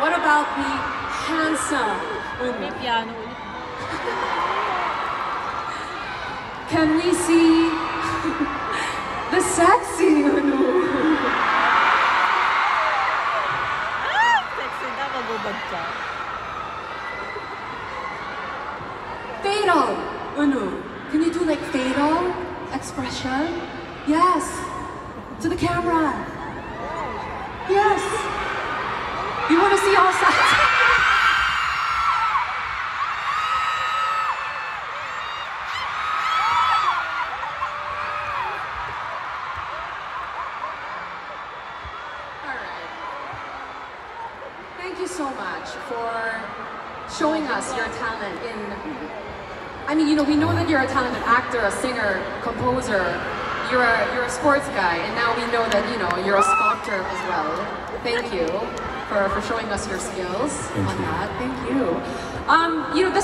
What about the handsome piano. Can we see the sexy Eun Woo? Ah! Sexy na, magubad. Fatal Eun Woo. Can you do like fatal expression? Yes. To the camera. Yes. You want to see all sides? So much for showing us your talent in. I mean, you know, we know that you're a talented actor, a singer, composer. You're a you're a sports guy, and now we know that you know you're a sculptor as well. Thank you for, for showing us your skills Thank on you. that. Thank you. Um, you know, this.